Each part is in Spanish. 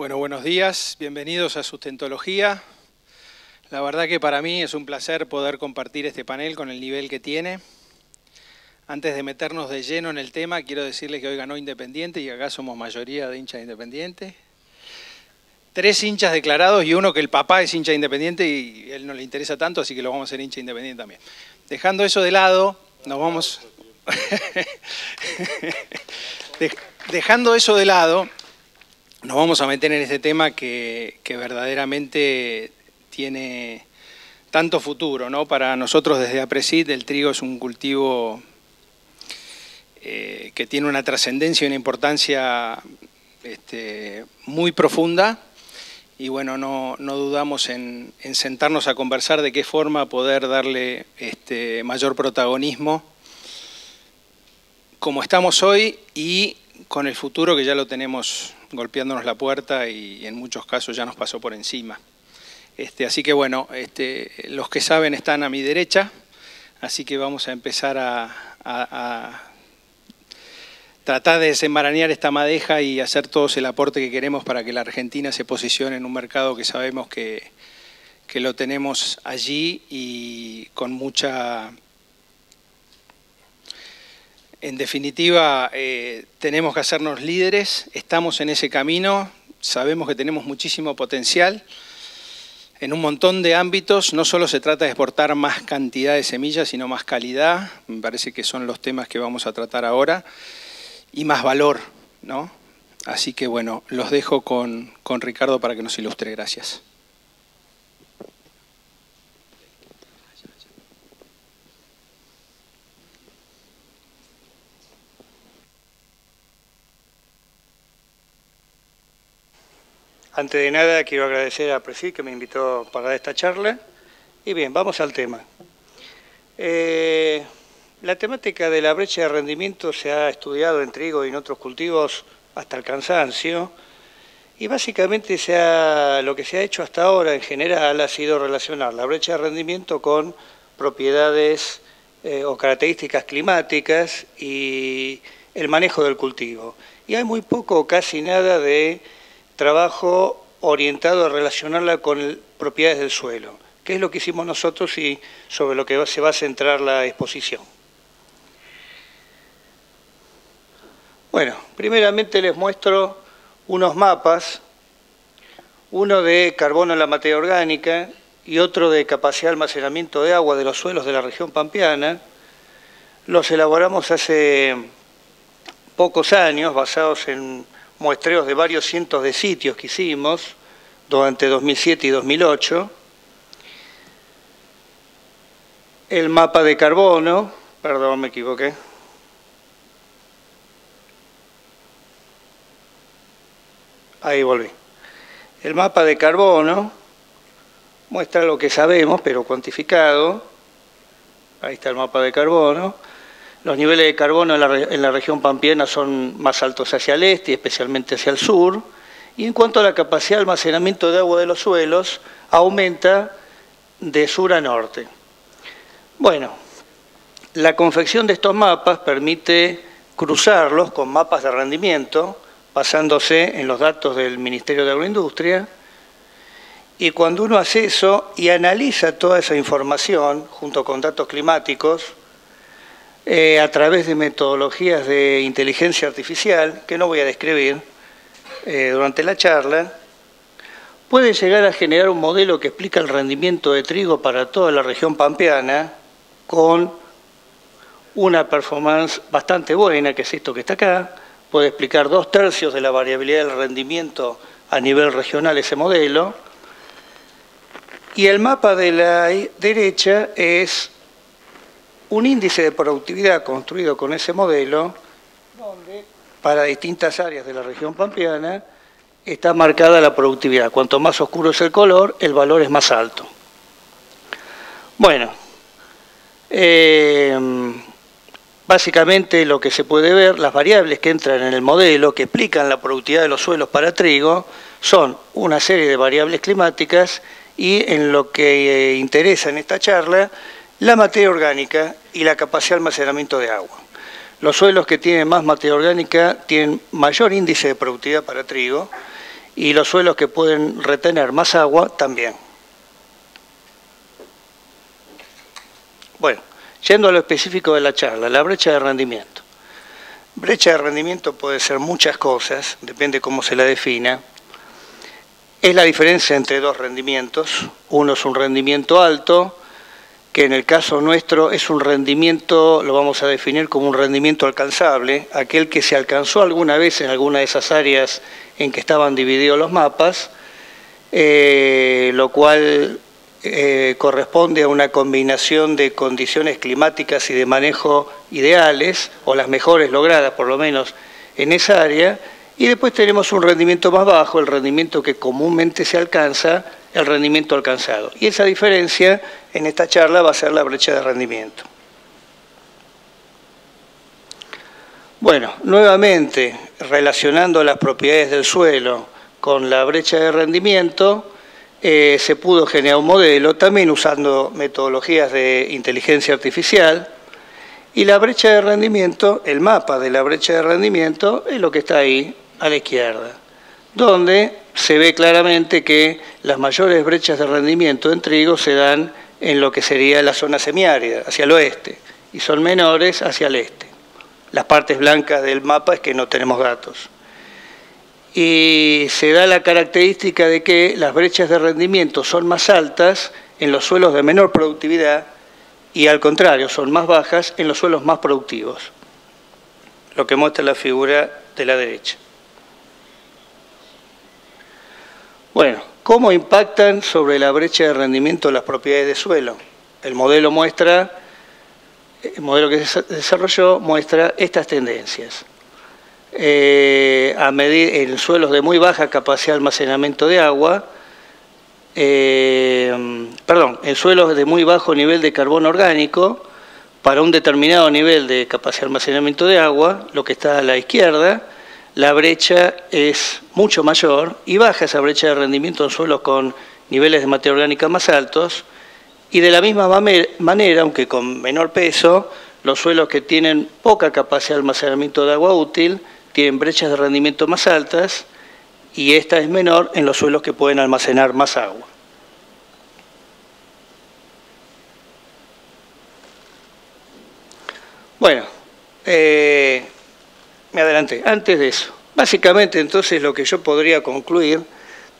Bueno, buenos días, bienvenidos a Sustentología. La verdad que para mí es un placer poder compartir este panel con el nivel que tiene. Antes de meternos de lleno en el tema, quiero decirles que hoy ganó Independiente y acá somos mayoría de hinchas de Independiente. Tres hinchas declarados y uno que el papá es hincha Independiente y él no le interesa tanto, así que lo vamos a hacer hincha Independiente también. Dejando eso de lado, nos vamos... Dejando eso de lado, nos vamos a meter en este tema que, verdaderamente tiene tanto futuro. ¿no? Para nosotros desde APRESID el trigo es un cultivo eh, que tiene una trascendencia y una importancia este, muy profunda y bueno, no, dudamos en, sentarnos a conversar de qué forma poder darle este, mayor protagonismo como estamos hoy y con el futuro que ya lo tenemos golpeándonos la puerta y en muchos casos ya nos pasó por encima. Este, así que bueno, este, los que saben están a mi derecha, así que vamos a empezar a, tratar de desenmarañar esta madeja y hacer todos el aporte que queremos para que la Argentina se posicione en un mercado que sabemos que, que lo tenemos allí y con mucha en definitiva, eh, tenemos que hacernos líderes, estamos en ese camino, sabemos que tenemos muchísimo potencial. En un montón de ámbitos no solo se trata de exportar más cantidad de semillas, sino más calidad, me parece que son los temas que vamos a tratar ahora, y más valor. ¿no? Así que bueno, los dejo con, con Ricardo para que nos ilustre. Gracias. Antes de nada, quiero agradecer a Presid que me invitó para esta charla. Y bien, vamos al tema. Eh, la temática de la brecha de rendimiento se ha estudiado en trigo y en otros cultivos hasta el cansancio. Y básicamente lo que se ha hecho hasta ahora en general ha sido relacionar la brecha de rendimiento con propiedades eh, o características climáticas y el manejo del cultivo. Y hay muy poco o casi nada de trabajo orientado a relacionarla con propiedades del suelo, que es lo que hicimos nosotros y sobre lo que se va a centrar la exposición. Bueno, primeramente les muestro unos mapas, uno de carbono en la materia orgánica y otro de capacidad de almacenamiento de agua de los suelos de la región pampeana. Los elaboramos hace pocos años, basados en muestreos de varios cientos de sitios que hicimos durante 2007 y 2008. El mapa de carbono, perdón, me equivoqué. Ahí volví. El mapa de carbono muestra lo que sabemos, pero cuantificado. Ahí está el mapa de carbono. Los niveles de carbono en la, región pampeana son más altos hacia el este y especialmente hacia el sur. Y en cuanto a la capacidad de almacenamiento de agua de los suelos, aumenta de sur a norte. Bueno, la confección de estos mapas permite cruzarlos con mapas de rendimiento, basándose en los datos del Ministerio de Agroindustria, y cuando uno hace eso y analiza toda esa información junto con datos climáticos, eh, a través de metodologías de inteligencia artificial, que no voy a describir eh, durante la charla, puede llegar a generar un modelo que explica el rendimiento de trigo para toda la región pampeana con una performance bastante buena, que es esto que está acá, puede explicar dos tercios de la variabilidad del rendimiento a nivel regional ese modelo, y el mapa de la derecha es un índice de productividad construido con ese modelo, donde para distintas áreas de la región pampeana está marcada la productividad. Cuanto más oscuro es el color, el valor es más alto. Bueno, eh, básicamente lo que se puede ver, las variables que entran en el modelo, que explican la productividad de los suelos para trigo, son una serie de variables climáticas y en lo que eh, interesa en esta charla, la materia orgánica y la capacidad de almacenamiento de agua. Los suelos que tienen más materia orgánica tienen mayor índice de productividad para trigo y los suelos que pueden retener más agua también. Bueno, yendo a lo específico de la charla, la brecha de rendimiento. Brecha de rendimiento puede ser muchas cosas, depende cómo se la defina. Es la diferencia entre dos rendimientos. Uno es un rendimiento alto, que en el caso nuestro es un rendimiento, lo vamos a definir como un rendimiento alcanzable, aquel que se alcanzó alguna vez en alguna de esas áreas en que estaban divididos los mapas, eh, lo cual eh, corresponde a una combinación de condiciones climáticas y de manejo ideales, o las mejores logradas por lo menos en esa área, y después tenemos un rendimiento más bajo, el rendimiento que comúnmente se alcanza, el rendimiento alcanzado. Y esa diferencia en esta charla va a ser la brecha de rendimiento. Bueno, nuevamente, relacionando las propiedades del suelo con la brecha de rendimiento, eh, se pudo generar un modelo, también usando metodologías de inteligencia artificial, y la brecha de rendimiento, el mapa de la brecha de rendimiento, es lo que está ahí a la izquierda, donde se ve claramente que las mayores brechas de rendimiento en trigo se dan en lo que sería la zona semiárida, hacia el oeste, y son menores hacia el este. Las partes blancas del mapa es que no tenemos datos. Y se da la característica de que las brechas de rendimiento son más altas en los suelos de menor productividad y al contrario, son más bajas en los suelos más productivos, lo que muestra la figura de la derecha. Bueno, ¿cómo impactan sobre la brecha de rendimiento las propiedades de suelo? El modelo muestra, el modelo que se desarrolló muestra estas tendencias. Eh, a medir en suelos de muy baja capacidad de almacenamiento de agua, eh, perdón, en suelos de muy bajo nivel de carbono orgánico, para un determinado nivel de capacidad de almacenamiento de agua, lo que está a la izquierda, la brecha es mucho mayor y baja esa brecha de rendimiento en suelos con niveles de materia orgánica más altos y de la misma manera, aunque con menor peso, los suelos que tienen poca capacidad de almacenamiento de agua útil tienen brechas de rendimiento más altas y esta es menor en los suelos que pueden almacenar más agua. Bueno, eh, me adelanté. Antes de eso, básicamente entonces lo que yo podría concluir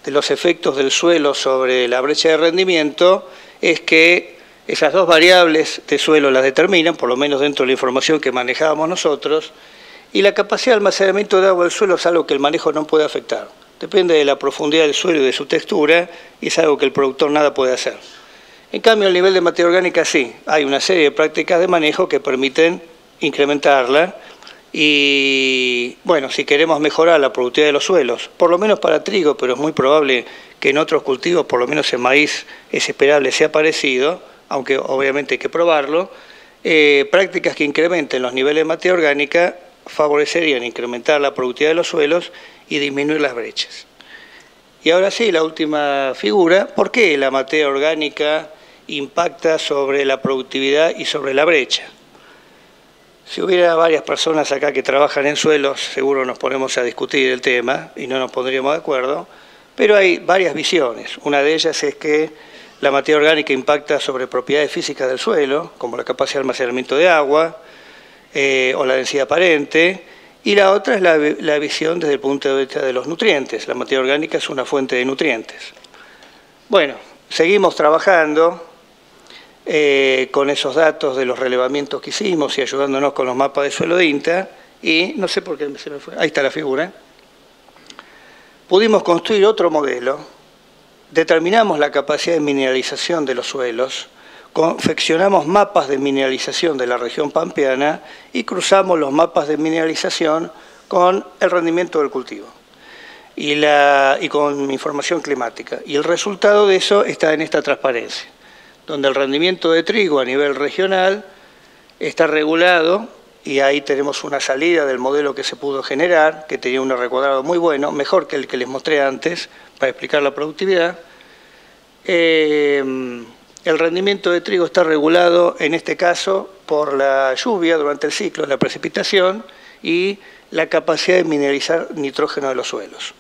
de los efectos del suelo sobre la brecha de rendimiento es que esas dos variables de suelo las determinan, por lo menos dentro de la información que manejábamos nosotros, y la capacidad de almacenamiento de agua del suelo es algo que el manejo no puede afectar. Depende de la profundidad del suelo y de su textura, y es algo que el productor nada puede hacer. En cambio, el nivel de materia orgánica sí. Hay una serie de prácticas de manejo que permiten incrementarla, y bueno, si queremos mejorar la productividad de los suelos, por lo menos para trigo, pero es muy probable que en otros cultivos, por lo menos en maíz, es esperable sea parecido, aunque obviamente hay que probarlo, eh, prácticas que incrementen los niveles de materia orgánica favorecerían incrementar la productividad de los suelos y disminuir las brechas. Y ahora sí, la última figura, ¿por qué la materia orgánica impacta sobre la productividad y sobre la brecha? Si hubiera varias personas acá que trabajan en suelos, seguro nos ponemos a discutir el tema y no nos pondríamos de acuerdo, pero hay varias visiones. Una de ellas es que la materia orgánica impacta sobre propiedades físicas del suelo, como la capacidad de almacenamiento de agua eh, o la densidad aparente, y la otra es la, la visión desde el punto de vista de los nutrientes. La materia orgánica es una fuente de nutrientes. Bueno, seguimos trabajando eh, con esos datos de los relevamientos que hicimos y ayudándonos con los mapas de suelo de INTA, y no sé por qué se me fue, ahí está la figura, pudimos construir otro modelo, determinamos la capacidad de mineralización de los suelos, confeccionamos mapas de mineralización de la región pampeana y cruzamos los mapas de mineralización con el rendimiento del cultivo y, la, y con información climática. Y el resultado de eso está en esta transparencia donde el rendimiento de trigo a nivel regional está regulado y ahí tenemos una salida del modelo que se pudo generar, que tenía un recuadrado muy bueno, mejor que el que les mostré antes para explicar la productividad. Eh, el rendimiento de trigo está regulado en este caso por la lluvia durante el ciclo, la precipitación y la capacidad de mineralizar nitrógeno de los suelos.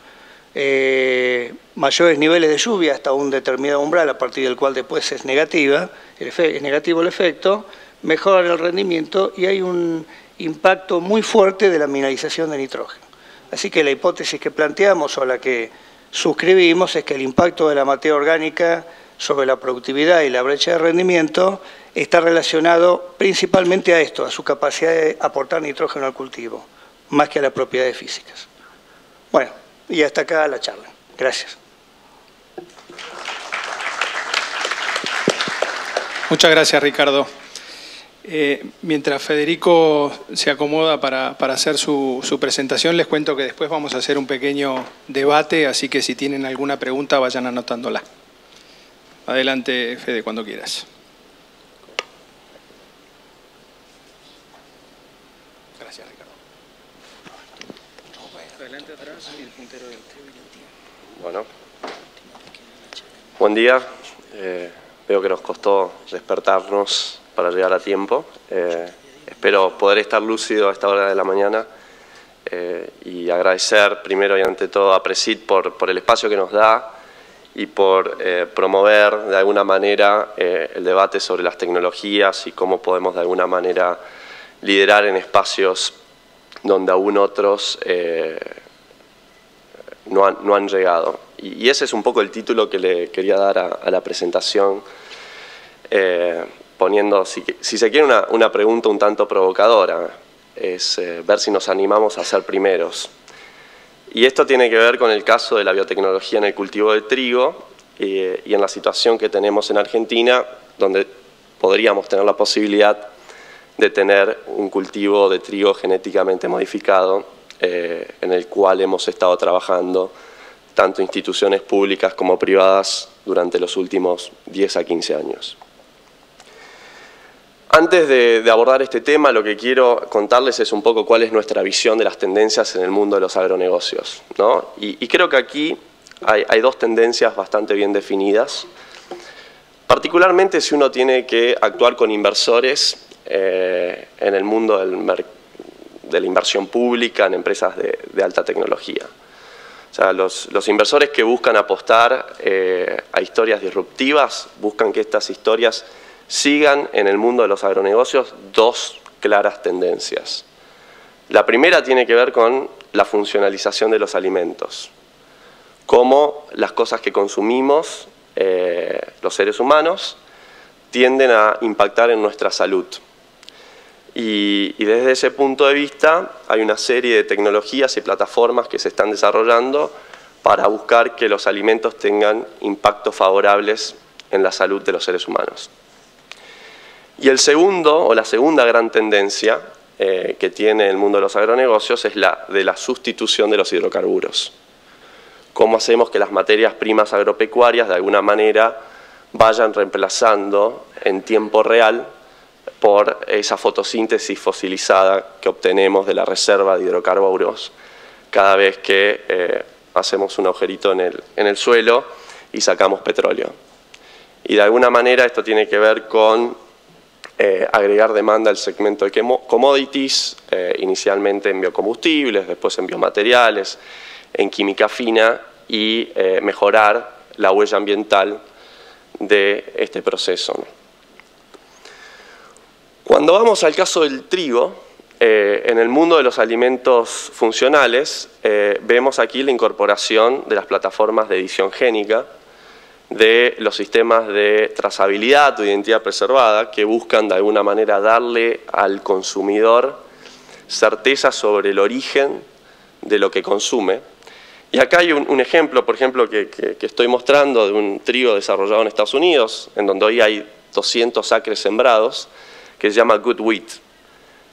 Eh, mayores niveles de lluvia hasta un determinado umbral a partir del cual después es negativa, es negativo el efecto, mejora el rendimiento y hay un impacto muy fuerte de la mineralización de nitrógeno. Así que la hipótesis que planteamos o la que suscribimos es que el impacto de la materia orgánica sobre la productividad y la brecha de rendimiento está relacionado principalmente a esto, a su capacidad de aportar nitrógeno al cultivo, más que a las propiedades físicas. Bueno, y hasta acá la charla. Gracias. Muchas gracias, Ricardo. Eh, mientras Federico se acomoda para, hacer su, su, presentación, les cuento que después vamos a hacer un pequeño debate, así que si tienen alguna pregunta vayan anotándola. Adelante, Fede, cuando quieras. Gracias, Ricardo. Adelante atrás y el puntero del Bueno. Buen día. Eh, veo que nos costó despertarnos para llegar a tiempo. Eh, espero poder estar lúcido a esta hora de la mañana eh, y agradecer primero y ante todo a Presid por, por el espacio que nos da y por promover de alguna manera el debate sobre las tecnologías y cómo podemos de alguna manera liderar en espacios donde aún otros no, han, llegado. Y, ese es un poco el título que le quería dar a, la presentación, poniendo, si, se quiere, una, pregunta un tanto provocadora, es ver si nos animamos a ser primeros. Y esto tiene que ver con el caso de la biotecnología en el cultivo de trigo eh, y en la situación que tenemos en Argentina, donde podríamos tener la posibilidad de tener un cultivo de trigo genéticamente modificado, eh, en el cual hemos estado trabajando tanto instituciones públicas como privadas durante los últimos 10 a 15 años. Antes de, abordar este tema, lo que quiero contarles es un poco cuál es nuestra visión de las tendencias en el mundo de los agronegocios. Y, creo que aquí hay, dos tendencias bastante bien definidas, particularmente si uno tiene que actuar con inversores eh, en el mundo de la inversión pública en empresas de, alta tecnología. O sea, los, inversores que buscan apostar eh, a historias disruptivas, buscan que estas historias sigan en el mundo de los agronegocios dos claras tendencias. La primera tiene que ver con la funcionalización de los alimentos, cómo las cosas que consumimos eh, los seres humanos tienden a impactar en nuestra salud. Y, desde ese punto de vista hay una serie de tecnologías y plataformas que se están desarrollando para buscar que los alimentos tengan impactos favorables en la salud de los seres humanos. Y el segundo, o la segunda gran tendencia eh, que tiene el mundo de los agronegocios es la de la sustitución de los hidrocarburos. ¿Cómo hacemos que las materias primas agropecuarias de alguna manera vayan reemplazando en tiempo real por esa fotosíntesis fosilizada que obtenemos de la reserva de hidrocarburos cada vez que eh, hacemos un agujerito en el, suelo y sacamos petróleo. Y de alguna manera esto tiene que ver con eh, agregar demanda al segmento de commodities, eh, inicialmente en biocombustibles, después en biomateriales, en química fina y mejorar la huella ambiental de este proceso. Cuando vamos al caso del trigo, en el mundo de los alimentos funcionales, vemos aquí la incorporación de las plataformas de edición génica, de los sistemas de trazabilidad o identidad preservada que buscan de alguna manera darle al consumidor certeza sobre el origen de lo que consume. Y acá hay un, ejemplo, por ejemplo, que, estoy mostrando de un trigo desarrollado en Estados Unidos, en donde hoy hay 200 acres sembrados, que se llama Good Wheat.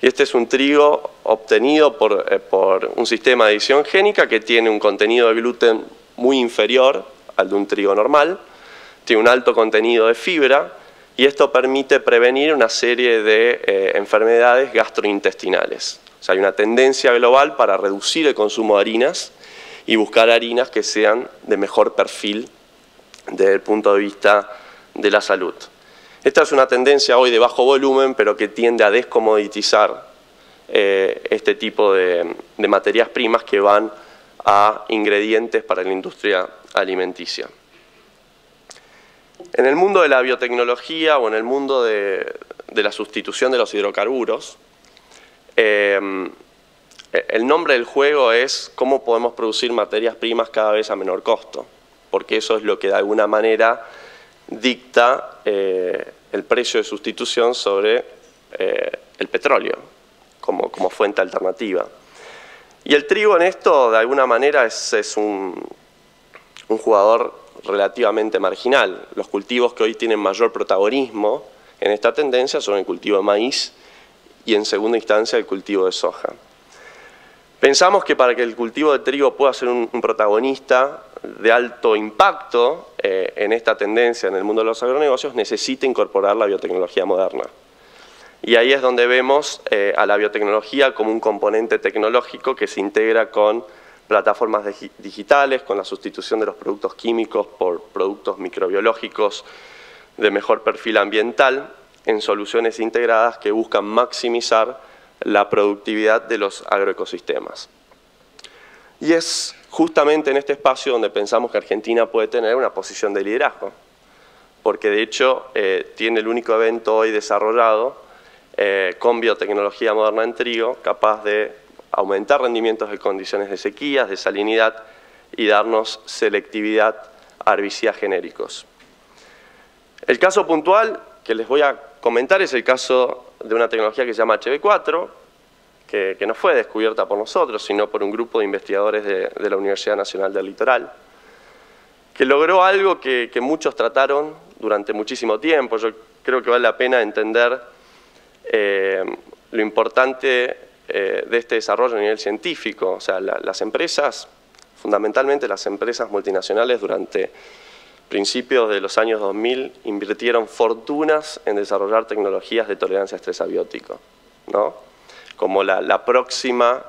Y este es un trigo obtenido por, eh, por un sistema de edición génica que tiene un contenido de gluten muy inferior al de un trigo normal, tiene un alto contenido de fibra y esto permite prevenir una serie de eh, enfermedades gastrointestinales. O sea, hay una tendencia global para reducir el consumo de harinas y buscar harinas que sean de mejor perfil desde el punto de vista de la salud. Esta es una tendencia hoy de bajo volumen, pero que tiende a descomoditizar eh, este tipo de materias primas que van a ingredientes para la industria alimenticia. En el mundo de la biotecnología o en el mundo de, la sustitución de los hidrocarburos, eh, el nombre del juego es cómo podemos producir materias primas cada vez a menor costo, porque eso es lo que de alguna manera dicta eh, el precio de sustitución sobre eh, el petróleo como, fuente alternativa. Y el trigo en esto, de alguna manera, es, un, un jugador relativamente marginal. Los cultivos que hoy tienen mayor protagonismo en esta tendencia son el cultivo de maíz y en segunda instancia el cultivo de soja. Pensamos que para que el cultivo de trigo pueda ser un, protagonista de alto impacto eh, en esta tendencia en el mundo de los agronegocios, necesita incorporar la biotecnología moderna. Y ahí es donde vemos eh, a la biotecnología como un componente tecnológico que se integra con plataformas digitales, con la sustitución de los productos químicos por productos microbiológicos de mejor perfil ambiental, en soluciones integradas que buscan maximizar la productividad de los agroecosistemas. Y es justamente en este espacio donde pensamos que Argentina puede tener una posición de liderazgo, porque de hecho eh, tiene el único evento hoy desarrollado eh, con biotecnología moderna en trigo, capaz de aumentar rendimientos de condiciones de sequías, de salinidad y darnos selectividad a herbicidas genéricos. El caso puntual que les voy a comentar es el caso de una tecnología que se llama HB4, que, no fue descubierta por nosotros, sino por un grupo de investigadores de, la Universidad Nacional del Litoral, que logró algo que, muchos trataron durante muchísimo tiempo. Yo creo que vale la pena entender eh, lo importante eh, de este desarrollo a nivel científico. O sea, las empresas, fundamentalmente las empresas multinacionales durante principios de los años 2000 invirtieron fortunas en desarrollar tecnologías de tolerancia a estrés abiótico, ¿no? como la, próxima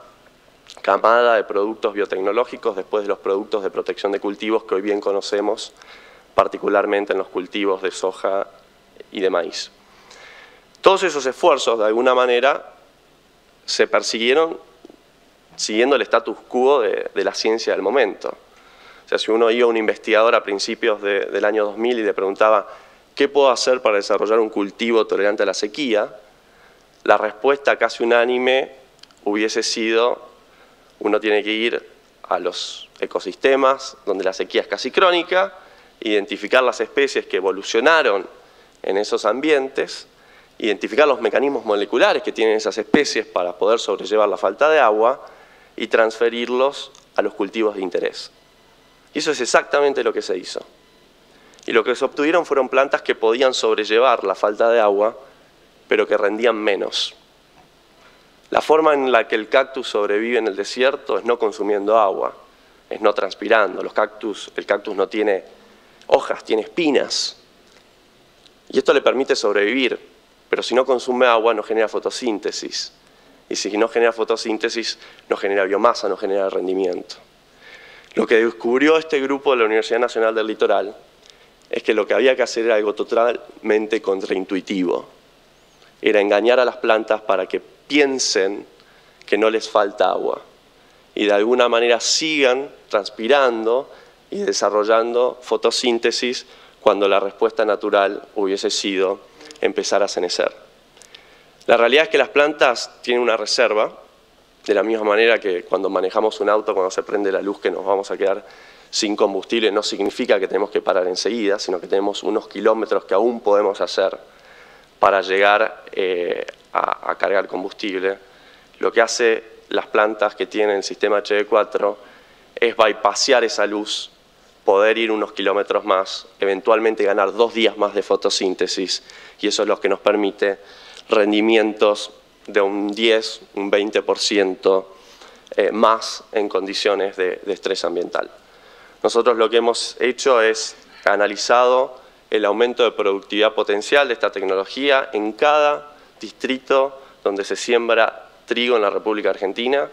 camada de productos biotecnológicos después de los productos de protección de cultivos que hoy bien conocemos, particularmente en los cultivos de soja y de maíz. Todos esos esfuerzos, de alguna manera, se persiguieron siguiendo el status quo de la ciencia del momento. O sea, si uno iba a un investigador a principios del año 2000 y le preguntaba ¿qué puedo hacer para desarrollar un cultivo tolerante a la sequía? La respuesta casi unánime hubiese sido uno tiene que ir a los ecosistemas donde la sequía es casi crónica, identificar las especies que evolucionaron en esos ambientes, identificar los mecanismos moleculares que tienen esas especies para poder sobrellevar la falta de agua y transferirlos a los cultivos de interés. Y eso es exactamente lo que se hizo. Y lo que se obtuvieron fueron plantas que podían sobrellevar la falta de agua, pero que rendían menos. La forma en la que el cactus sobrevive en el desierto es no consumiendo agua, es no transpirando. Los cactus, el cactus no tiene hojas, tiene espinas. Y esto le permite sobrevivir, pero si no consume agua no genera fotosíntesis. Y si no genera fotosíntesis, no genera biomasa, no genera rendimiento. Lo que descubrió este grupo de la Universidad Nacional del Litoral es que lo que había que hacer era algo totalmente contraintuitivo. Era engañar a las plantas para que piensen que no les falta agua y de alguna manera sigan transpirando y desarrollando fotosíntesis cuando la respuesta natural hubiese sido empezar a cenecer. La realidad es que las plantas tienen una reserva de la misma manera que cuando manejamos un auto, cuando se prende la luz que nos vamos a quedar sin combustible, no significa que tenemos que parar enseguida, sino que tenemos unos kilómetros que aún podemos hacer para llegar eh, a, cargar combustible. Lo que hace las plantas que tienen el sistema HD4 es bypassar esa luz, poder ir unos kilómetros más, eventualmente ganar dos días más de fotosíntesis, y eso es lo que nos permite rendimientos de un 10, un 20% eh, más en condiciones de, estrés ambiental. Nosotros lo que hemos hecho es analizado el aumento de productividad potencial de esta tecnología en cada distrito donde se siembra trigo en la República Argentina,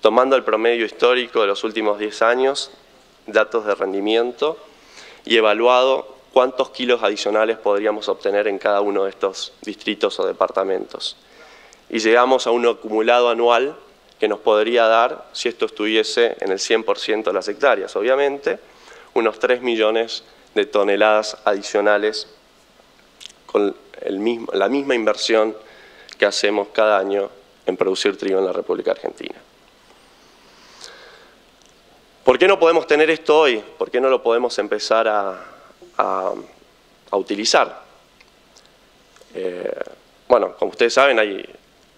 tomando el promedio histórico de los últimos 10 años, datos de rendimiento, y evaluado cuántos kilos adicionales podríamos obtener en cada uno de estos distritos o departamentos y llegamos a un acumulado anual que nos podría dar, si esto estuviese en el 100% de las hectáreas, obviamente, unos 3 millones de toneladas adicionales con la misma inversión que hacemos cada año en producir trigo en la República Argentina. ¿Por qué no podemos tener esto hoy? ¿Por qué no lo podemos empezar a, utilizar? Eh, bueno, como ustedes saben, hay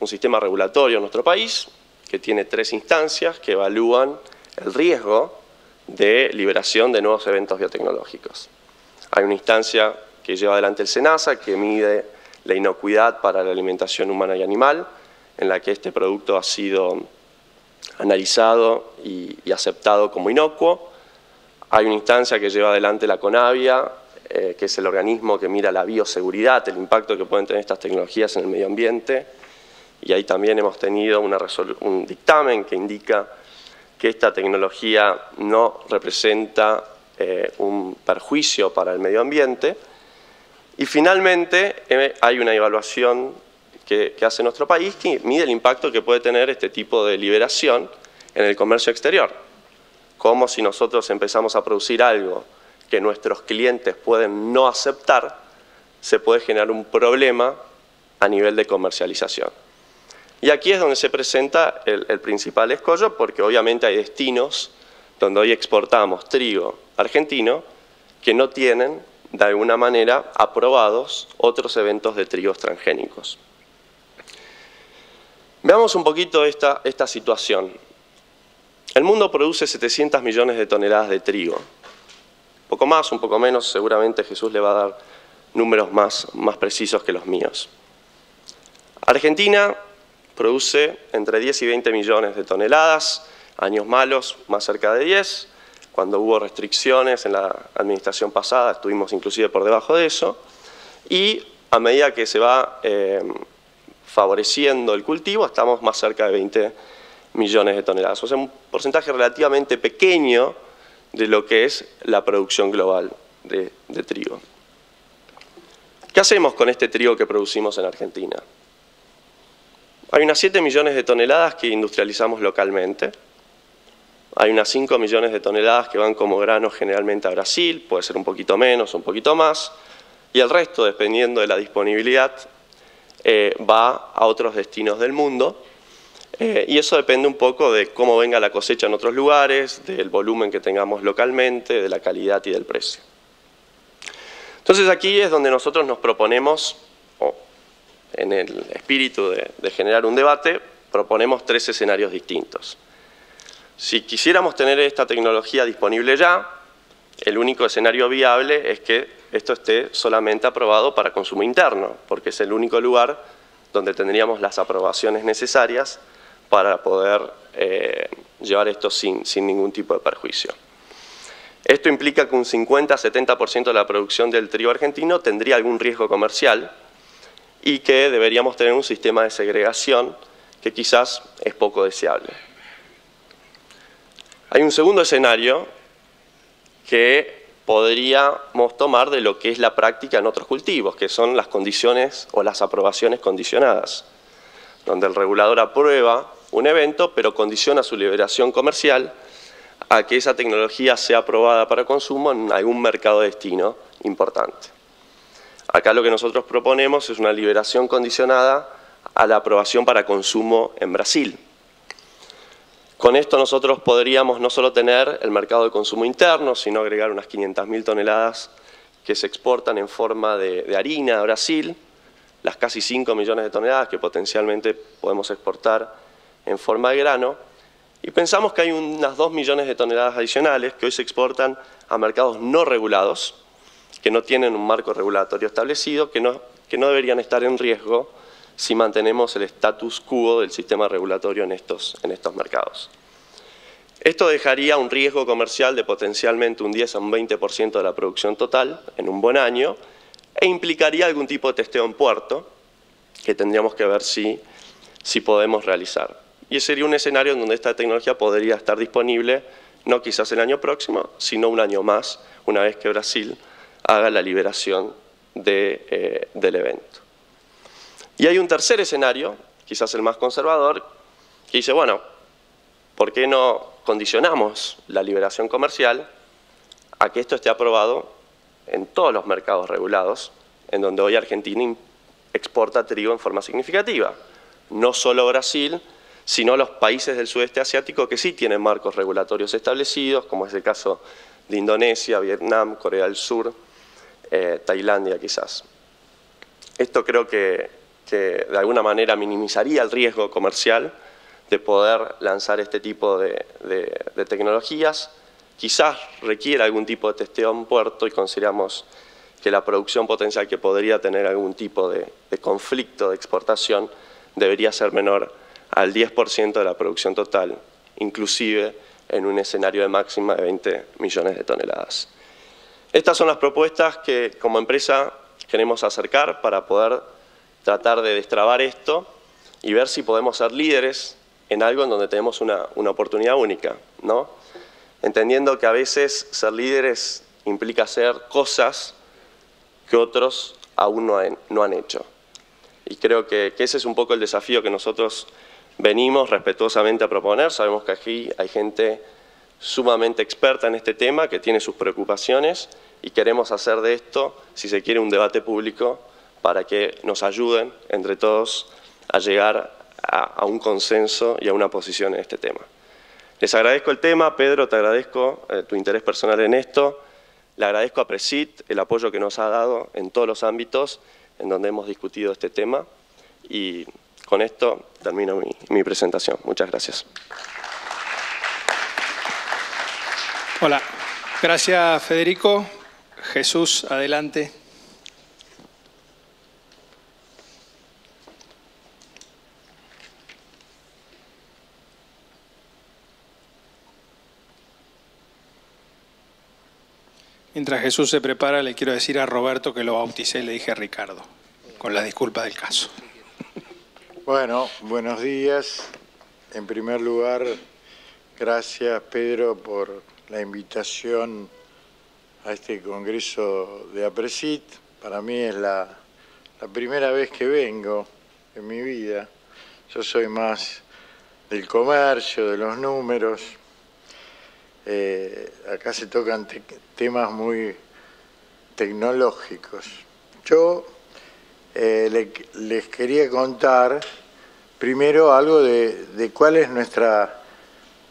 un sistema regulatorio en nuestro país que tiene tres instancias que evalúan el riesgo de liberación de nuevos eventos biotecnológicos. Hay una instancia que lleva adelante el SENASA que mide la inocuidad para la alimentación humana y animal, en la que este producto ha sido analizado y, aceptado como inocuo. Hay una instancia que lleva adelante la CONAVIA, eh, que es el organismo que mira la bioseguridad, el impacto que pueden tener estas tecnologías en el medio ambiente. Y ahí también hemos tenido un dictamen que indica que esta tecnología no representa eh, un perjuicio para el medio ambiente. Y finalmente eh, hay una evaluación que, hace nuestro país que mide el impacto que puede tener este tipo de liberación en el comercio exterior. Como si nosotros empezamos a producir algo que nuestros clientes pueden no aceptar, se puede generar un problema a nivel de comercialización. Y aquí es donde se presenta el, principal escollo, porque obviamente hay destinos donde hoy exportamos trigo argentino que no tienen, de alguna manera, aprobados otros eventos de trigo transgénicos. Veamos un poquito esta, esta situación. El mundo produce 700 millones de toneladas de trigo. Poco más, un poco menos, seguramente Jesús le va a dar números más, más precisos que los míos. Argentina produce entre 10 y 20 millones de toneladas, años malos más cerca de 10, cuando hubo restricciones en la administración pasada estuvimos inclusive por debajo de eso, y a medida que se va eh, favoreciendo el cultivo, estamos más cerca de 20 millones de toneladas. O sea, un porcentaje relativamente pequeño de lo que es la producción global de, trigo. ¿Qué hacemos con este trigo que producimos en Argentina? Hay unas 7 millones de toneladas que industrializamos localmente. Hay unas 5 millones de toneladas que van como grano generalmente a Brasil, puede ser un poquito menos, un poquito más. Y el resto, dependiendo de la disponibilidad, eh, va a otros destinos del mundo. Eh, y eso depende un poco de cómo venga la cosecha en otros lugares, del volumen que tengamos localmente, de la calidad y del precio. Entonces aquí es donde nosotros nos proponemos, en el espíritu de generar un debate, proponemos tres escenarios distintos. Si quisiéramos tener esta tecnología disponible ya, el único escenario viable es que esto esté solamente aprobado para consumo interno, porque es el único lugar donde tendríamos las aprobaciones necesarias para poder eh, llevar esto sin, sin ningún tipo de perjuicio. Esto implica que un 50-70% de la producción del trigo argentino tendría algún riesgo comercial y que deberíamos tener un sistema de segregación que quizás es poco deseable. Hay un segundo escenario que podríamos tomar de lo que es la práctica en otros cultivos, que son las condiciones o las aprobaciones condicionadas, donde el regulador aprueba un evento, pero condiciona su liberación comercial a que esa tecnología sea aprobada para consumo en algún mercado de destino importante. Acá lo que nosotros proponemos es una liberación condicionada a la aprobación para consumo en Brasil. Con esto nosotros podríamos no solo tener el mercado de consumo interno, sino agregar unas 500.000 toneladas que se exportan en forma de, harina a Brasil, las casi 5 millones de toneladas que potencialmente podemos exportar en forma de grano, y pensamos que hay unas 2 millones de toneladas adicionales que hoy se exportan a mercados no regulados, que no tienen un marco regulatorio establecido, que no, que no deberían estar en riesgo si mantenemos el status quo del sistema regulatorio en estos, en estos mercados. Esto dejaría un riesgo comercial de potencialmente un 10 a un 20% de la producción total en un buen año e implicaría algún tipo de testeo en puerto que tendríamos que ver si, si podemos realizar. Y ese sería un escenario en donde esta tecnología podría estar disponible no quizás el año próximo, sino un año más, una vez que Brasil haga la liberación eh, del evento. Y hay un tercer escenario, quizás el más conservador, que dice, bueno, ¿por qué no condicionamos la liberación comercial a que esto esté aprobado en todos los mercados regulados, en donde hoy Argentina exporta trigo en forma significativa? No solo Brasil, sino los países del sudeste asiático que sí tienen marcos regulatorios establecidos, como es el caso de Indonesia, Vietnam, Corea del Sur, eh, Tailandia quizás. Esto creo que, de alguna manera minimizaría el riesgo comercial de poder lanzar este tipo de, tecnologías. Quizás requiera algún tipo de testeo en puerto y consideramos que la producción potencial que podría tener algún tipo de, conflicto de exportación debería ser menor al 10% de la producción total, inclusive en un escenario de máxima de 20 millones de toneladas. Estas son las propuestas que como empresa queremos acercar para poder tratar de destrabar esto y ver si podemos ser líderes en algo en donde tenemos una, oportunidad única, ¿no? Entendiendo que a veces ser líderes implica hacer cosas que otros aún no han, no han hecho. Y creo que ese es un poco el desafío que nosotros venimos respetuosamente a proponer. Sabemos que aquí hay gente sumamente experta en este tema, que tiene sus preocupaciones y queremos hacer de esto, si se quiere, un debate público para que nos ayuden entre todos a llegar a, un consenso y a una posición en este tema. Les agradezco el tema, Pedro, te agradezco eh, tu interés personal en esto, le agradezco a Presit el apoyo que nos ha dado en todos los ámbitos en donde hemos discutido este tema y con esto termino mi, mi presentación. Muchas gracias. Hola, gracias Federico. Jesús, adelante. Mientras Jesús se prepara, le quiero decir a Roberto que lo bauticé, le dije a Ricardo, con la disculpa del caso. Bueno, buenos días. En primer lugar, gracias Pedro por la invitación a este congreso de APRESIT. Para mí es la, primera vez que vengo en mi vida. Yo soy más del comercio, de los números. Eh, acá se tocan temas muy tecnológicos. Yo eh, les quería contar primero algo de, de cuál es nuestra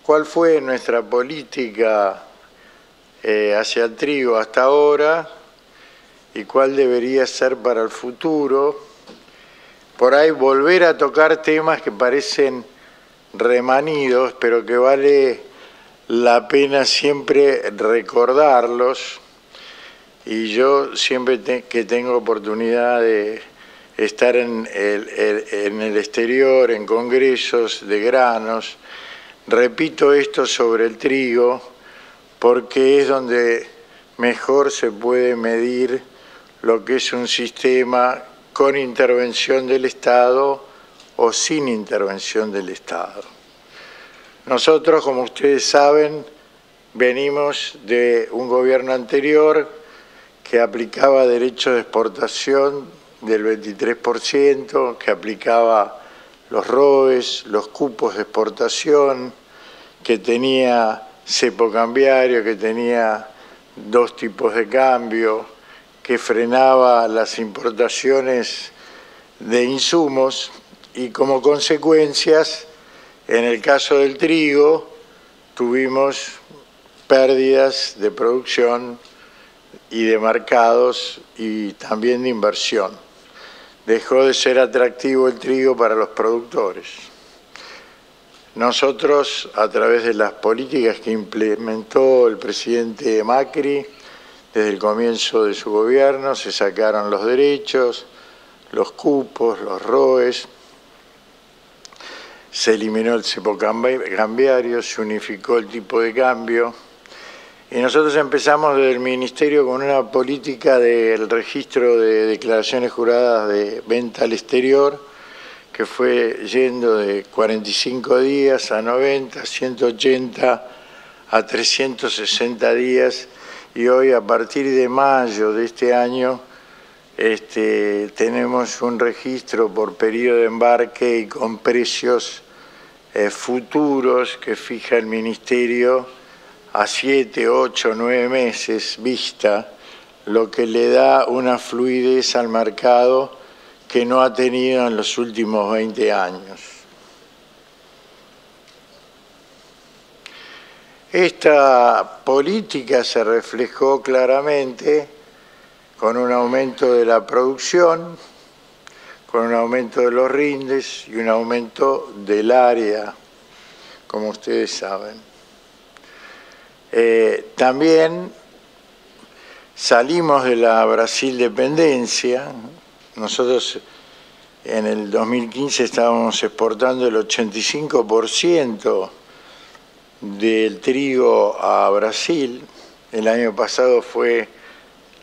cuál fue nuestra política eh, hacia el trigo hasta ahora y cuál debería ser para el futuro. Por ahí volver a tocar temas que parecen remanidos, pero que vale la pena siempre recordarlos. Y yo siempre que tengo oportunidad de estar en el exterior, en congresos de granos, Repito esto sobre el trigo porque es donde mejor se puede medir lo que es un sistema con intervención del Estado o sin intervención del Estado. Nosotros, como ustedes saben, venimos de un gobierno anterior que aplicaba derechos de exportación del 23%, que aplicaba los ROES, los cupos de exportación, que tenía cepo cambiario, que tenía dos tipos de cambio, que frenaba las importaciones de insumos y como consecuencias, en el caso del trigo, tuvimos pérdidas de producción y de mercados y también de inversión. Dejó de ser atractivo el trigo para los productores. Nosotros, a través de las políticas que implementó el presidente Macri, desde el comienzo de su gobierno, se sacaron los derechos, los cupos, los ROES, se eliminó el cepo cambiario, se unificó el tipo de cambio, y nosotros empezamos desde el Ministerio con una política del registro de declaraciones juradas de venta al exterior, que fue yendo de 45 días a 90, 180 a 360 días. Y hoy a partir de mayo de este año este, tenemos un registro por periodo de embarque y con precios eh, futuros que fija el Ministerio a siete, ocho, nueve meses vista, lo que le da una fluidez al mercado que no ha tenido en los últimos 20 años. Esta política se reflejó claramente con un aumento de la producción, con un aumento de los rindes y un aumento del área, como ustedes saben. Eh, también salimos de la Brasil dependencia. Nosotros en el 2015 estábamos exportando el 85% del trigo a Brasil. El año pasado fue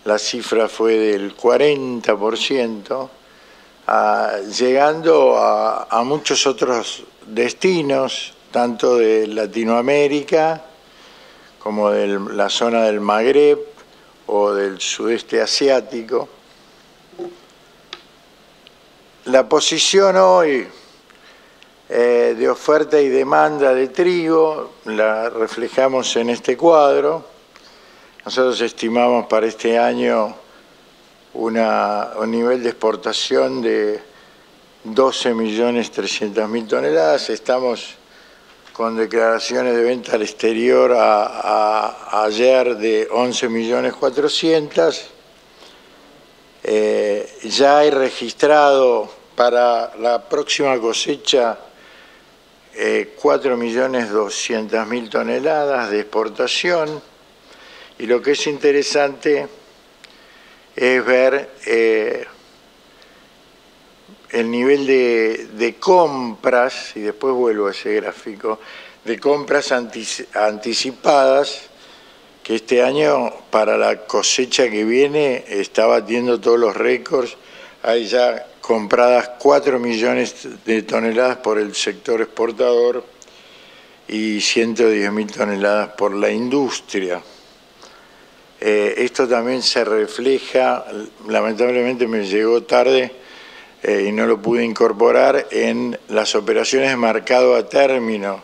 la cifra fue del 40%, llegando a muchos otros destinos, tanto de Latinoamérica, como de la zona del Magreb o del sudeste asiático. La posición hoy eh, de oferta y demanda de trigo la reflejamos en este cuadro. Nosotros estimamos para este año una, un nivel de exportación de 12.300.000 toneladas. Estamos con declaraciones de venta al exterior a, ayer de 11.400.000. Eh, ya hay registrado para la próxima cosecha eh, 4.200.000 toneladas de exportación y lo que es interesante es ver eh, el nivel de, compras, y después vuelvo a ese gráfico, de compras anticipadas, que este año para la cosecha que viene está batiendo todos los récords. Hay ya compradas 4 millones de toneladas por el sector exportador y 110 mil toneladas por la industria. Eh, esto también se refleja, lamentablemente me llegó tarde, eh, y no lo pude incorporar en las operaciones de a término.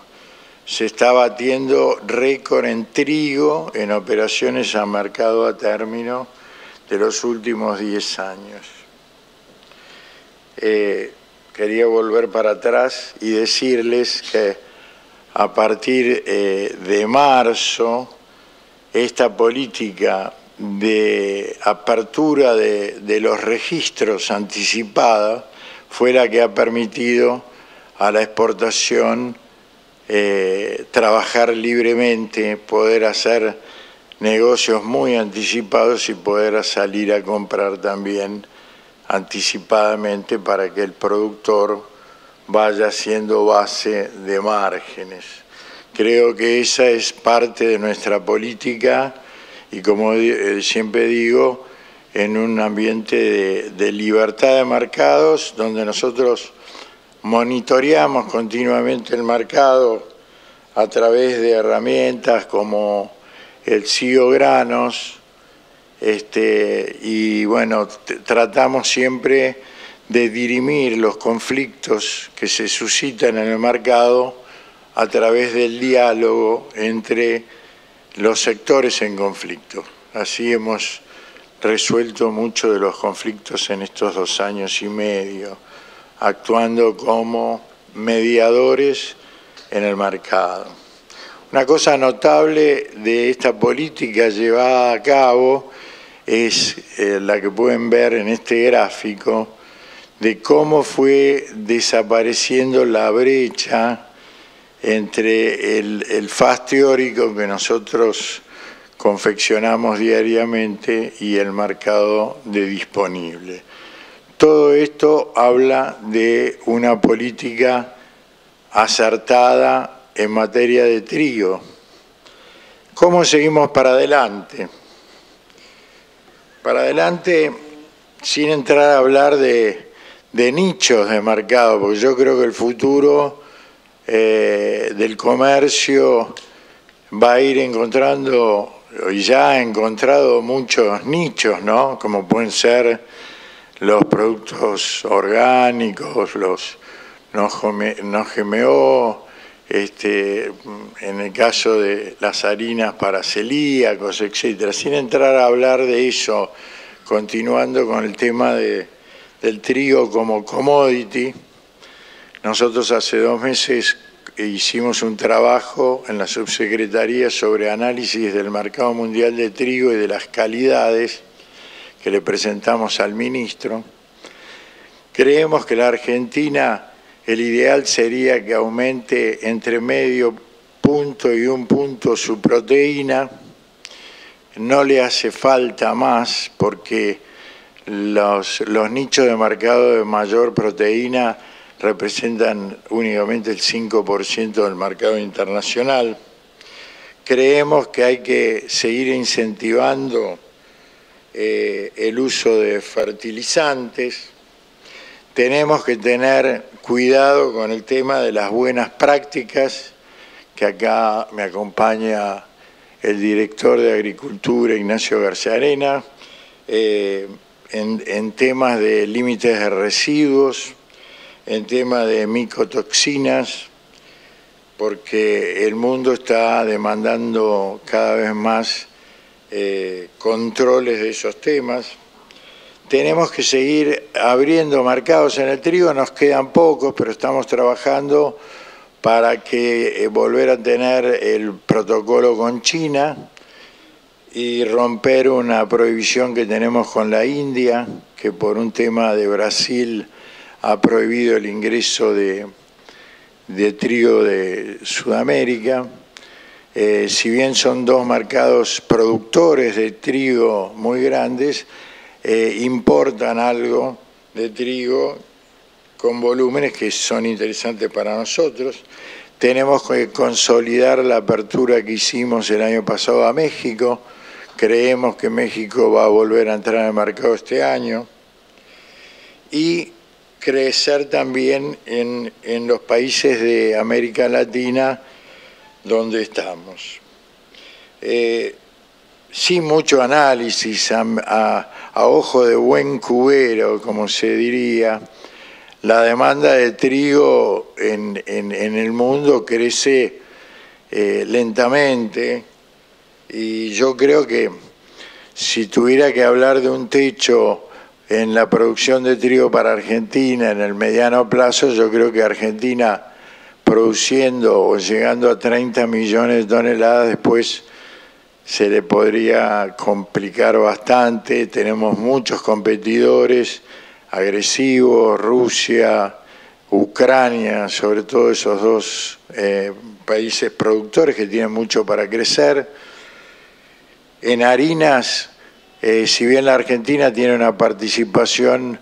Se está batiendo récord en trigo en operaciones a marcado a término de los últimos 10 años. Eh, quería volver para atrás y decirles que a partir eh, de marzo esta política de apertura de, los registros anticipada fue la que ha permitido a la exportación eh, trabajar libremente, poder hacer negocios muy anticipados y poder salir a comprar también anticipadamente para que el productor vaya siendo base de márgenes. Creo que esa es parte de nuestra política y como eh, siempre digo, en un ambiente de, libertad de mercados donde nosotros monitoreamos continuamente el mercado a través de herramientas como el CIO Granos, este, y bueno, tratamos siempre de dirimir los conflictos que se suscitan en el mercado a través del diálogo entre los sectores en conflicto. Así hemos resuelto muchos de los conflictos en estos dos años y medio, actuando como mediadores en el mercado. Una cosa notable de esta política llevada a cabo es eh, la que pueden ver en este gráfico de cómo fue desapareciendo la brecha entre el, el FAS teórico que nosotros confeccionamos diariamente y el mercado de disponible. Todo esto habla de una política acertada en materia de trigo. ¿Cómo seguimos para adelante? Para adelante, sin entrar a hablar de, de nichos de mercado, porque yo creo que el futuro eh, del comercio va a ir encontrando, y ya ha encontrado muchos nichos, ¿no? Como pueden ser los productos orgánicos, los no, GMO, este, en el caso de las harinas para celíacos, etcétera, sin entrar a hablar de eso, continuando con el tema de, del trigo como commodity, nosotros hace dos meses hicimos un trabajo en la subsecretaría sobre análisis del mercado mundial de trigo y de las calidades que le presentamos al ministro. Creemos que la Argentina, el ideal sería que aumente entre medio punto y un punto su proteína. No le hace falta más porque los, nichos de mercado de mayor proteína representan únicamente el 5% del mercado internacional. Creemos que hay que seguir incentivando eh, el uso de fertilizantes. Tenemos que tener cuidado con el tema de las buenas prácticas, que acá me acompaña el director de Agricultura, Ignacio García Arena, eh, en, en temas de límites de residuos, en tema de micotoxinas, porque el mundo está demandando cada vez más eh, controles de esos temas. Tenemos que seguir abriendo mercados en el trigo, nos quedan pocos, pero estamos trabajando para que eh, volver a tener el protocolo con China y romper una prohibición que tenemos con la India, que por un tema de Brasil ha prohibido el ingreso de, trigo de Sudamérica. Eh, si bien son dos mercados productores de trigo muy grandes, eh, importan algo de trigo con volúmenes que son interesantes para nosotros. Tenemos que consolidar la apertura que hicimos el año pasado a México. Creemos que México va a volver a entrar en el mercado este año. Y crecer también en, los países de América Latina donde estamos. Eh, sin mucho análisis, a, ojo de buen cubero, como se diría, la demanda de trigo en, el mundo crece eh, lentamente y yo creo que si tuviera que hablar de un techo en la producción de trigo para Argentina en el mediano plazo, yo creo que Argentina produciendo o llegando a 30 millones de toneladas después se le podría complicar bastante. Tenemos muchos competidores agresivos, Rusia, Ucrania, sobre todo esos dos eh, países productores que tienen mucho para crecer. En harinas eh, si bien la Argentina tiene una participación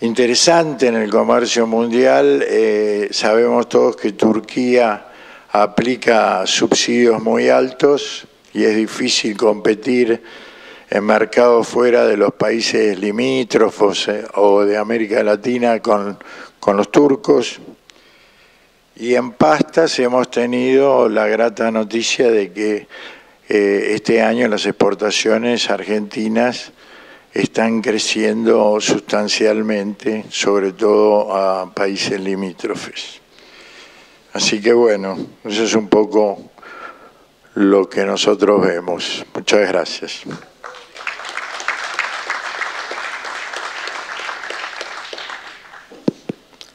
interesante en el comercio mundial, eh, sabemos todos que Turquía aplica subsidios muy altos y es difícil competir en mercados fuera de los países limítrofos eh, o de América Latina con, con los turcos. Y en pastas hemos tenido la grata noticia de que eh, este año las exportaciones argentinas están creciendo sustancialmente, sobre todo a países limítrofes. Así que bueno, eso es un poco lo que nosotros vemos. Muchas gracias.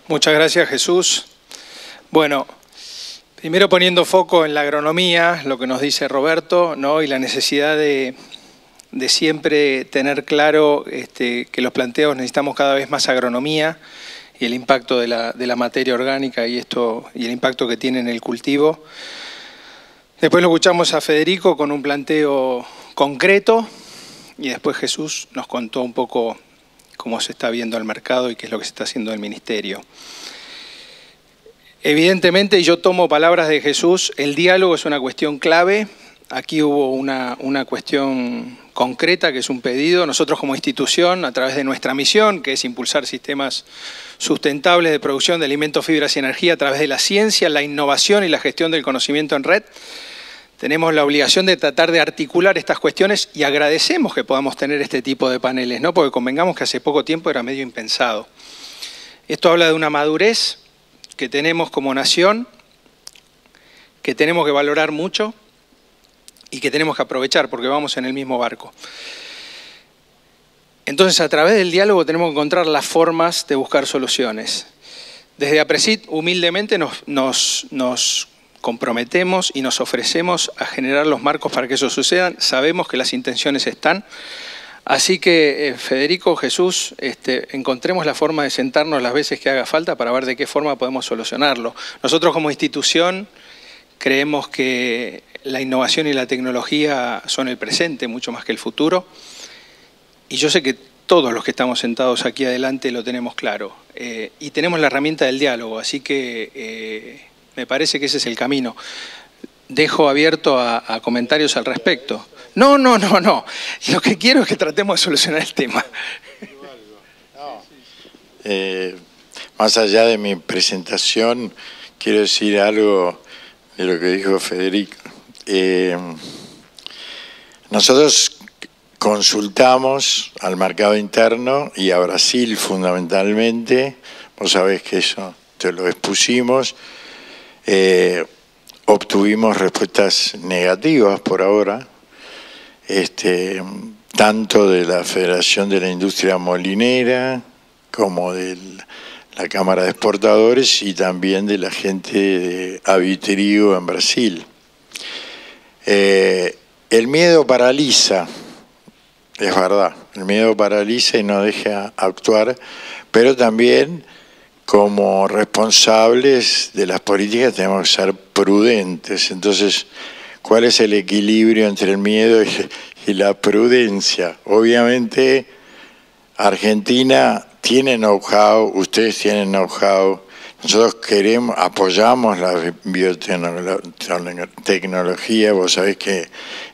Muchas gracias Jesús. Bueno, Primero poniendo foco en la agronomía, lo que nos dice Roberto, ¿no? y la necesidad de, siempre tener claro este, que los planteos necesitamos cada vez más agronomía y el impacto de la, materia orgánica y, esto, y el impacto que tiene en el cultivo. Después lo escuchamos a Federico con un planteo concreto y después Jesús nos contó un poco cómo se está viendo el mercado y qué es lo que se está haciendo en el ministerio. Evidentemente, yo tomo palabras de Jesús, el diálogo es una cuestión clave. Aquí hubo una, cuestión concreta, que es un pedido. Nosotros como institución, a través de nuestra misión, que es impulsar sistemas sustentables de producción de alimentos, fibras y energía a través de la ciencia, la innovación y la gestión del conocimiento en red, tenemos la obligación de tratar de articular estas cuestiones y agradecemos que podamos tener este tipo de paneles, ¿no? porque convengamos que hace poco tiempo era medio impensado. Esto habla de una madurez que tenemos como nación que tenemos que valorar mucho y que tenemos que aprovechar porque vamos en el mismo barco. Entonces, a través del diálogo tenemos que encontrar las formas de buscar soluciones. Desde APRESID, humildemente, nos, nos, comprometemos y nos ofrecemos a generar los marcos para que eso suceda. Sabemos que las intenciones están. Así que, eh, Federico, Jesús, este, encontremos la forma de sentarnos las veces que haga falta para ver de qué forma podemos solucionarlo. Nosotros como institución creemos que la innovación y la tecnología son el presente mucho más que el futuro. Y yo sé que todos los que estamos sentados aquí adelante lo tenemos claro. Eh, y tenemos la herramienta del diálogo, así que eh, me parece que ese es el camino. Dejo abierto a, comentarios al respecto. No, no, no, no. Lo que quiero es que tratemos de solucionar el tema. Eh, más allá de mi presentación, quiero decir algo de lo que dijo Federico. nosotros consultamos al mercado interno y a Brasil fundamentalmente, vos sabés que eso te lo expusimos, eh, obtuvimos respuestas negativas por ahora, este, tanto de la Federación de la Industria Molinera como de la Cámara de Exportadores y también de la gente de Avitrio en Brasil. Eh, el miedo paraliza, es verdad, el miedo paraliza y no deja actuar, pero también como responsables de las políticas tenemos que ser prudentes. Entonces, ¿cuál es el equilibrio entre el miedo y, la prudencia? Obviamente, Argentina tiene know-how, ustedes tienen know-how, nosotros queremos, apoyamos la biotecnología, vos sabés que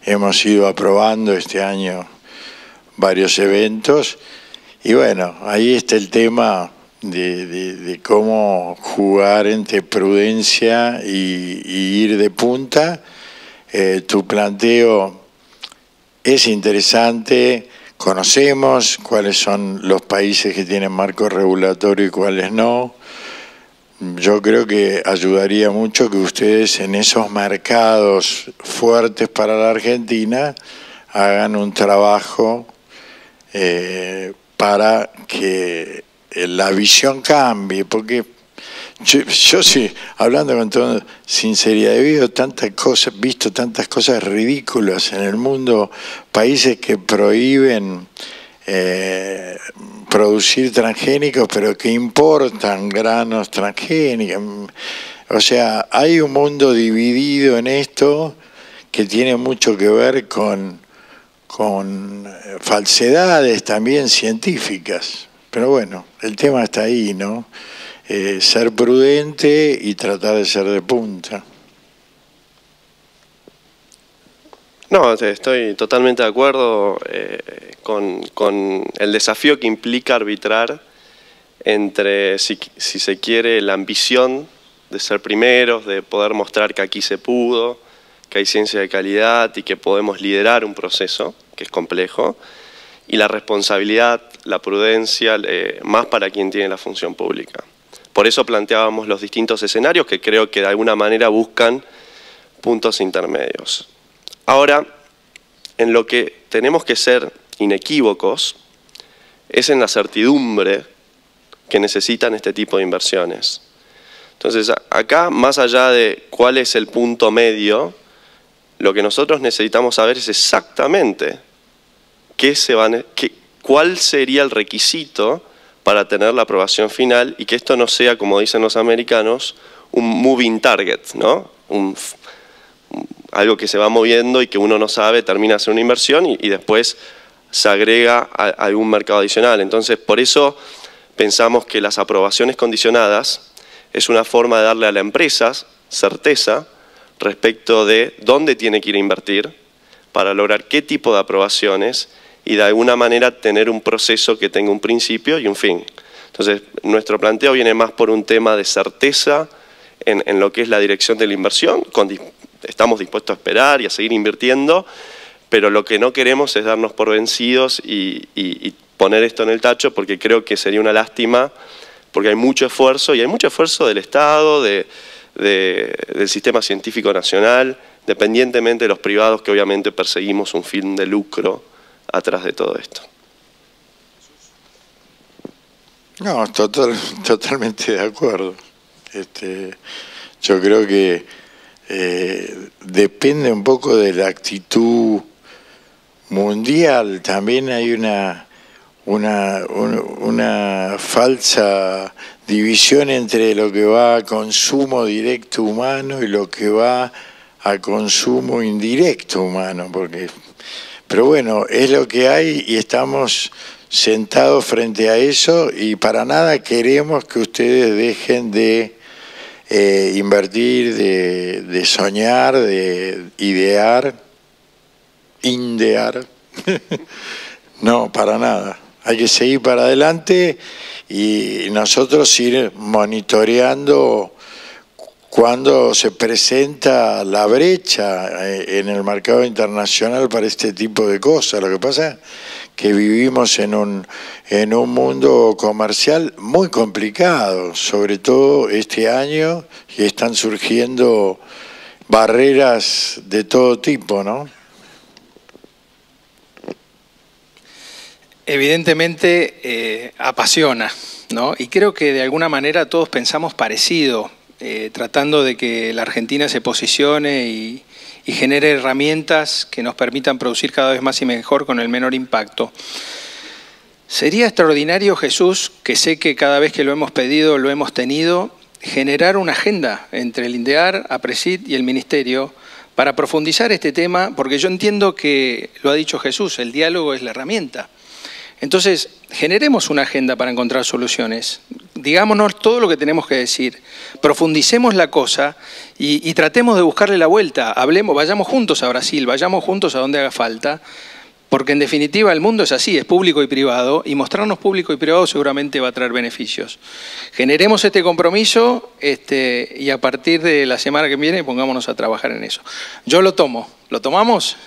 hemos ido aprobando este año varios eventos. Y bueno, ahí está el tema de, cómo jugar entre prudencia y, ir de punta. Eh, tu planteo es interesante, conocemos cuáles son los países que tienen marco regulatorio y cuáles no. Yo creo que ayudaría mucho que ustedes en esos mercados fuertes para la Argentina hagan un trabajo eh, para que la visión cambie, porque yo, sí, hablando con toda sinceridad, he visto tantas cosas, visto tantas cosas ridículas en el mundo, países que prohíben eh, producir transgénicos, pero que importan granos transgénicos. O sea, hay un mundo dividido en esto que tiene mucho que ver con con eh, falsedades también científicas. Pero bueno, el tema está ahí, ¿no? Eh, ser prudente y tratar de ser de punta. No, estoy totalmente de acuerdo eh, con, el desafío que implica arbitrar entre, si, si, se quiere, la ambición de ser primeros, de poder mostrar que aquí se pudo, que hay ciencia de calidad y que podemos liderar un proceso, que es complejo, y la responsabilidad, la prudencia, eh, más para quien tiene la función pública. Por eso planteábamos los distintos escenarios que creo que de alguna manera buscan puntos intermedios. Ahora, en lo que tenemos que ser inequívocos es en la certidumbre que necesitan este tipo de inversiones. Entonces, acá, más allá de cuál es el punto medio, lo que nosotros necesitamos saber es exactamente qué se van, qué, cuál sería el requisito para tener la aprobación final y que esto no sea, como dicen los americanos, un moving target, ¿no? algo que se va moviendo y que uno no sabe, termina ser una inversión y, después se agrega a, a algún mercado adicional. Entonces, por eso pensamos que las aprobaciones condicionadas es una forma de darle a la empresa certeza respecto de dónde tiene que ir a invertir para lograr qué tipo de aprobaciones y de alguna manera tener un proceso que tenga un principio y un fin. Entonces, nuestro planteo viene más por un tema de certeza en, lo que es la dirección de la inversión. estamos dispuestos a esperar y a seguir invirtiendo, pero lo que no queremos es darnos por vencidos y, y poner esto en el tacho porque creo que sería una lástima, porque hay mucho esfuerzo y hay mucho esfuerzo del Estado, de, del sistema científico nacional, dependientemente de los privados que obviamente perseguimos un fin de lucro atrás de todo esto. No, total, totalmente de acuerdo. Este, yo creo que eh, depende un poco de la actitud mundial. También hay una, una, una falsa división entre lo que va a consumo directo humano y lo que va a consumo indirecto humano, porque pero bueno, es lo que hay y estamos sentados frente a eso y para nada queremos que ustedes dejen de eh, invertir, de, de soñar, de idear, indear. no, para nada. Hay que seguir para adelante y nosotros ir monitoreando cuando se presenta la brecha eh, en el mercado internacional para este tipo de cosas. Lo que pasa es que vivimos en un, en un mundo comercial muy complicado, sobre todo este año, y están surgiendo barreras de todo tipo, ¿no? evidentemente eh, apasiona, ¿no? Y creo que de alguna manera todos pensamos parecido, eh, tratando de que la Argentina se posicione y, y, genere herramientas que nos permitan producir cada vez más y mejor con el menor impacto. Sería extraordinario, Jesús, que sé que cada vez que lo hemos pedido, lo hemos tenido, generar una agenda entre el INDEAR, APRESID y el Ministerio para profundizar este tema, porque yo entiendo que, lo ha dicho Jesús, el diálogo es la herramienta. Entonces, generemos una agenda para encontrar soluciones. Digámonos todo lo que tenemos que decir. Profundicemos la cosa y, tratemos de buscarle la vuelta. Hablemos, vayamos juntos a Brasil, vayamos juntos a donde haga falta. Porque en definitiva el mundo es así, es público y privado, y mostrarnos público y privado seguramente va a traer beneficios. Generemos este compromiso este, y a partir de la semana que viene pongámonos a trabajar en eso. Yo lo tomo. ¿Lo tomamos?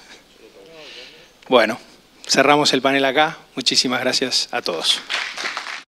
Bueno cerramos el panel acá. Muchísimas gracias a todos.